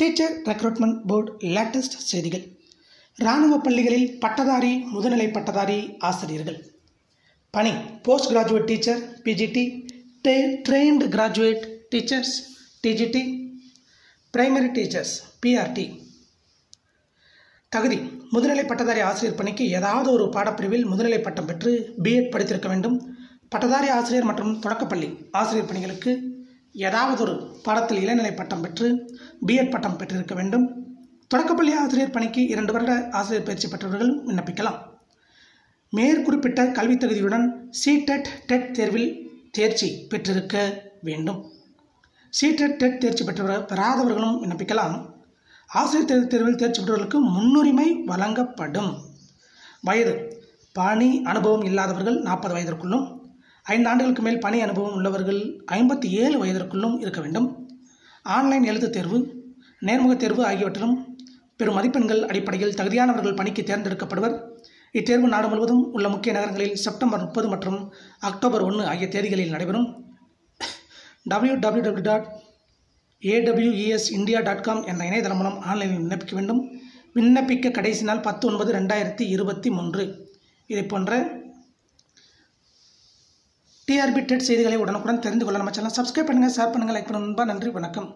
Teacher recruitment board latest செய்திகள். இராணுவ பள்ளிகளில் பட்டதாரி முதுநிலை பட்டதாரி ஆசிரியர்கள். பணி. Post graduate teacher PGT trained graduate teachers TGT primary teachers PRT தகுதி. முதுநிலை பட்டதாரி ஆசிரியர் பணிக்கு ஏதாவது ஒரு பாடப்பிரிவில் முதுநிலை பட்டம் பெற்று பிஎட் படித்திருக்க வேண்டும். பட்டதாரி ஆசிரியர் மற்றும் தொடக்கப்பள்ளி ஆசிரியர் பணிகளுக்கு ஏதாவது ஒரு பாடத்தில் இளநிலை பட்டம் பெற்று பிஎட் பட்டம் பெற்றிருக்க வேண்டும். தொடக்கப்பள்ளி ஆசிரியர் பணிக்கு இரண்டு வருட ஆசிரியர் பயிற்சி பெற்றவர்கள் விண்ணப்பிக்கலாம். மேற்குறிப்பிட்ட கல்வித் தகுதியுடன் சிடெட் டெட் தேர்வில் தேர்ச்சி பெற்றிருக்க வேண்டும். சிடெட் டெட் தேர்ச்சி பெற்றவர் பெறாதவர்களும் விண்ணப்பிக்கலாம். ஆசிரியர் தேர்வு தேர்வில் தேர்ச்சி பெற்றவர்களுக்கு முன்னுரிமை வழங்கப்படும். வயது பணி அனுபவம் இல்லாதவர்கள் நாற்பது வயதிற்குள்ளும் ஐந்து ஆண்டுகளுக்கு மேல் பணி அனுபவம் உள்ளவர்கள் ஐம்பத்தி ஏழு வயதிற்குள்ளும் இருக்க வேண்டும். ஆன்லைன் எழுத்துத் தேர்வு நேர்முகத் தேர்வு ஆகியவற்றிலும் பெரும் மதிப்பெண்கள் அடிப்படையில் தகுதியானவர்கள் பணிக்கு தேர்ந்தெடுக்கப்படுவர். இத்தேர்வு நாடு முழுவதும் உள்ள முக்கிய நகரங்களில் செப்டம்பர் முப்பது மற்றும் அக்டோபர் ஒன்று ஆகிய தேதிகளில் நடைபெறும். W W W dot AWES India dot com என்ற இணையதளம் மூலம் ஆன்லைனில் விண்ணப்பிக்க வேண்டும். விண்ணப்பிக்க கடைசி நாள் பத்து ஒன்பது ரெண்டாயிரத்தி இருபத்தி மூன்று. இதை போன்ற டிஆர்பி டெட் செய்திகளை உடனுக்குடன் தெரிந்து கொள்ள நம்ம சேனல் சப்ஸ்கிரைப் பண்ணுங்கள் ஷேர் பண்ணுங்கள் லைக் பண்ணுங்கள் நன்றி வணக்கம்.